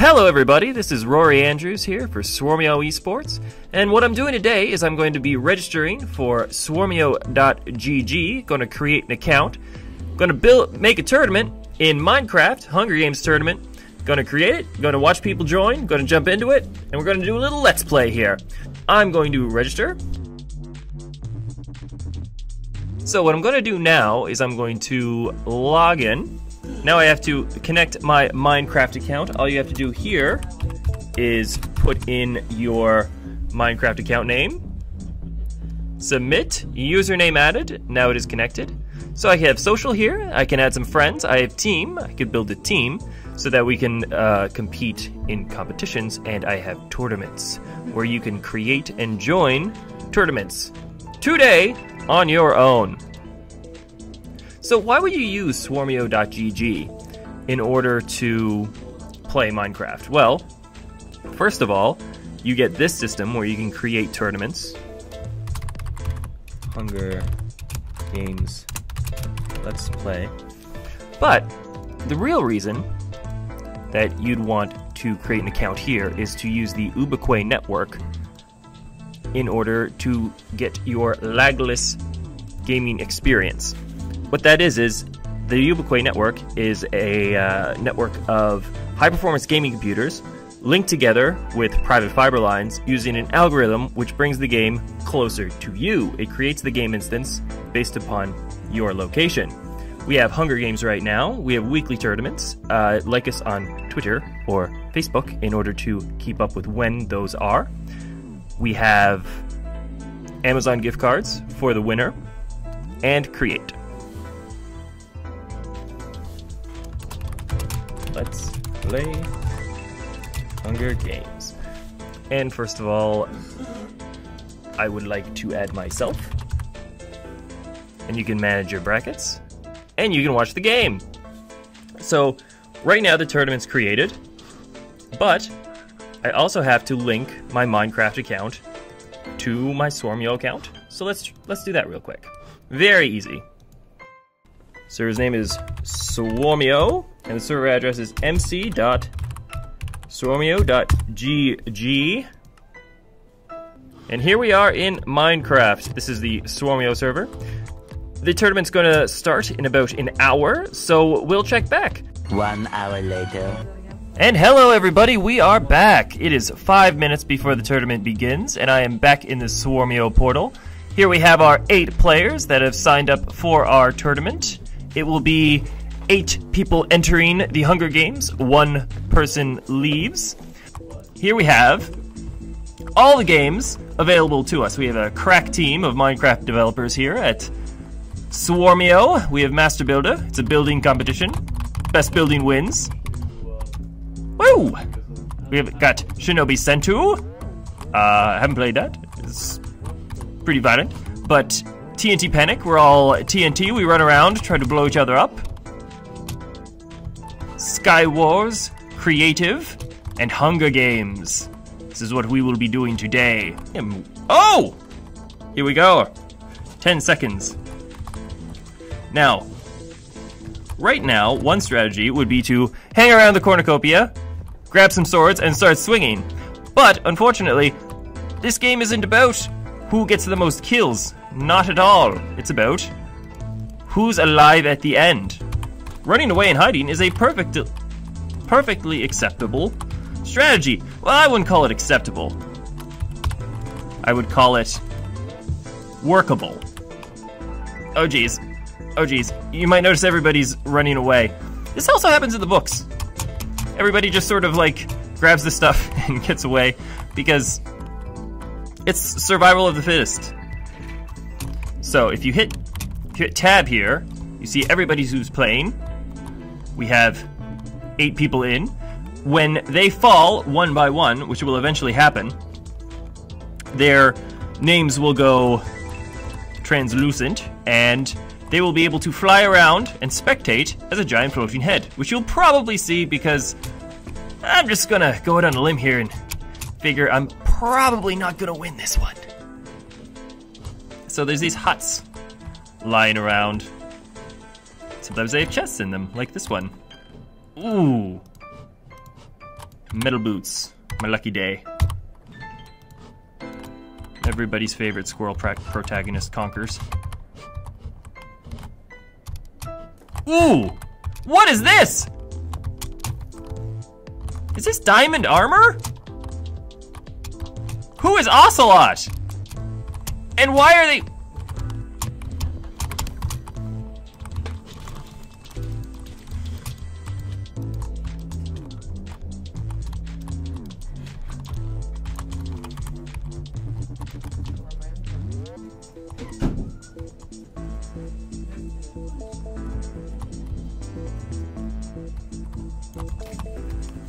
Hello, everybody. This is Rory Andrews here for Swarmio Esports. And what I'm doing today is I'm going to be registering for Swarmio.gg, going to create an account, going to build, make a tournament in Minecraft, Hunger Games tournament. Going to create it, going to watch people join, going to jump into it, and we're going to do a little let's play here. I'm going to register. So what I'm going to do now is I'm going to log in. Now I have to connect my Minecraft account. All you have to do here is put in your Minecraft account name, submit, username added, now it is connected. So I can have social here, I can add some friends, I have team, I could build a team so that we can uh, compete in competitions, and I have tournaments where you can create and join tournaments today on your own. So why would you use Swarmio.gg in order to play Minecraft? Well, first of all, you get this system where you can create tournaments. Hunger Games Let's Play. But the real reason that you'd want to create an account here is to use the Ubiquay network in order to get your lagless gaming experience. What that is is the Ubiquay network is a uh, network of high performance gaming computers linked together with private fiber lines using an algorithm which brings the game closer to you. It creates the game instance based upon your location. We have Hunger Games right now. We have weekly tournaments. Uh, like us on Twitter or Facebook in order to keep up with when those are. We have Amazon gift cards for the winner and Create. Let's play Hunger Games. And first of all, I would like to add myself. And you can manage your brackets. And you can watch the game. So, right now the tournament's created. But, I also have to link my Minecraft account to my Swarmio account. So let's let's do that real quick. Very easy. Server's name is Swarmio, and the server address is mc.swarmio.gg. And here we are in Minecraft. This is the Swarmio server. The tournament's gonna start in about an hour, so we'll check back. One hour later. And hello, everybody, we are back. It is five minutes before the tournament begins, and I am back in the Swarmio portal. Here we have our eight players that have signed up for our tournament. It will be eight people entering the Hunger Games, one person leaves. Here we have all the games available to us. We have a crack team of Minecraft developers here at Swarmio. We have Master Builder. It's a building competition. Best building wins. Woo! We have got Shinobi Sentu. Uh, I haven't played that. It's pretty violent. But TNT Panic, we're all TNT. We run around, try to blow each other up. Sky Wars, Creative, and Hunger Games. This is what we will be doing today. Oh! Here we go. 10 seconds. Now, right now, one strategy would be to hang around the cornucopia, grab some swords, and start swinging. But, unfortunately, this game isn't about who gets the most kills. Not at all. It's about who's alive at the end. Running away and hiding is a perfect, perfectly acceptable strategy. Well, I wouldn't call it acceptable. I would call it workable. Oh geez. Oh geez. You might notice everybody's running away. This also happens in the books. Everybody just sort of like grabs the stuff and gets away because it's survival of the fittest. So if you hit, hit tab here, you see everybody who's playing. We have eight people in. When they fall one by one, which will eventually happen, their names will go translucent and they will be able to fly around and spectate as a giant floating head, which you'll probably see because I'm just gonna go out on a limb here and figure I'm probably not gonna win this one. So there's these huts lying around. Sometimes they have chests in them, like this one. Ooh. Metal boots. My lucky day. Everybody's favorite squirrel protagonist conquers. Ooh! What is this? Is this diamond armor? Who is Ocelot? And why are they...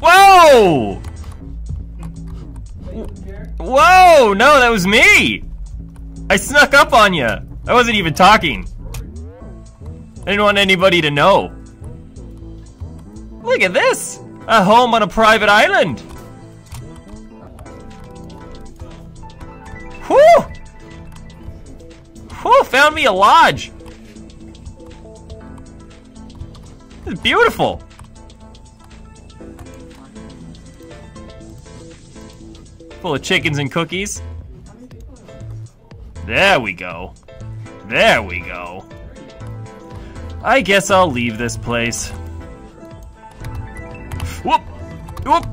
Whoa! Whoa! No, that was me! I snuck up on you. I wasn't even talking. I didn't want anybody to know. Look at this! A home on a private island! Whew! Whew, found me a lodge! Is beautiful! Full of chickens and cookies. There we go. There we go. I guess I'll leave this place. Whoop! Whoop!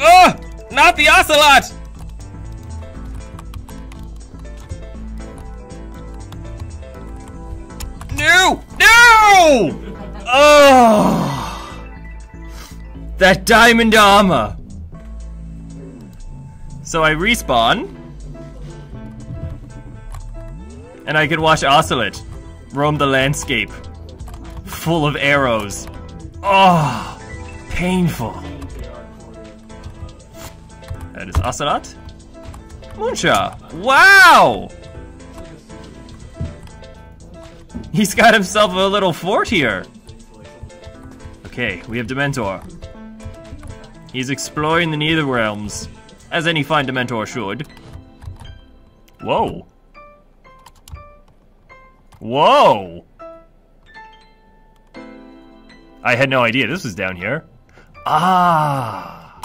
Oh! Not the ocelot! Oh! That diamond armor. So I respawn. And I can watch Ocelot roam the landscape. Full of arrows. Oh! Painful. That is Ocelot. Muncha. Wow! He's got himself a little fort here. Okay, we have Dementor. He's exploring the Nether Realms, as any fine Dementor should. Whoa. Whoa! I had no idea this was down here. Ah!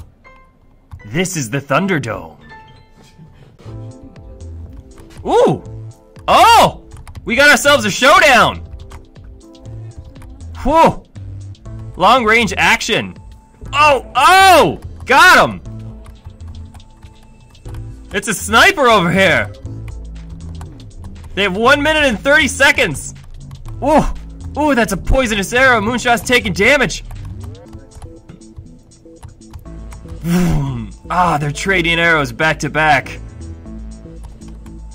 This is the Thunderdome. Ooh! Oh! We got ourselves a showdown! Whew! Long range action. Oh, oh! Got him! It's a sniper over here! They have 1 minute and 30 seconds! Ooh! Ooh, that's a poisonous arrow! Moonshot's taking damage! Ah, they're trading arrows back to back.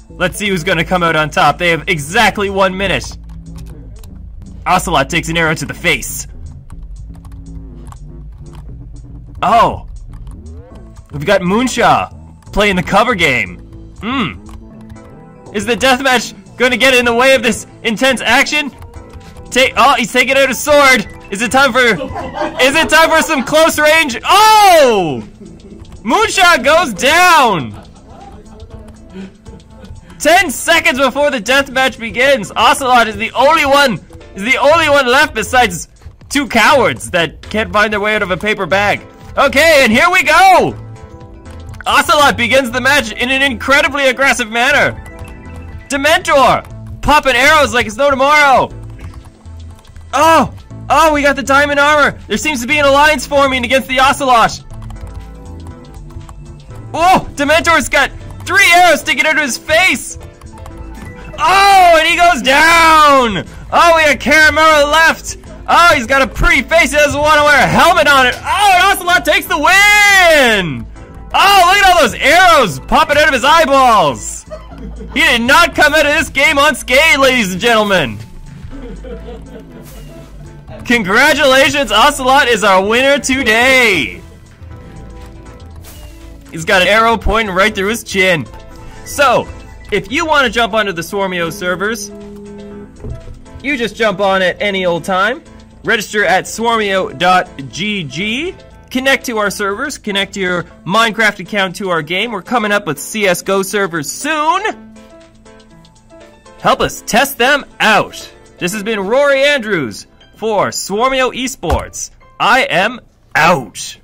Let's see who's gonna come out on top. They have exactly one minute. Ocelot takes an arrow to the face. Oh. We've got Moonshaw playing the cover game. Hmm. Is the deathmatch gonna get in the way of this intense action? Take oh, he's taking out his sword. Is it time for Is it time for some close range? Oh! Moonshot goes down! 10 seconds before the deathmatch begins, Ocelot is the only one is the only one left besides two cowards that can't find their way out of a paper bag. Okay, and here we go! Ocelot begins the match in an incredibly aggressive manner. Dementor! Popping arrows like it's no tomorrow! Oh! Oh, we got the diamond armor! There seems to be an alliance forming against the Ocelot! Oh! Dementor's got three arrows sticking of his face! Oh, and he goes down! Oh, we got Caramera left! Oh, he's got a pretty face, he doesn't want to wear a helmet on it! Oh, Ocelot takes the win! Oh, look at all those arrows popping out of his eyeballs! He did not come out of this game unscathed, ladies and gentlemen! Congratulations, Ocelot is our winner today! He's got an arrow pointing right through his chin. So, if you want to jump onto the Swarmio servers, you just jump on at any old time. Register at swarmio.gg connect to our servers, connect your Minecraft account to our game. We're coming up with CSGO servers soon. Help us test them out. This has been Rory Andrews for Swarmio Esports. I am out.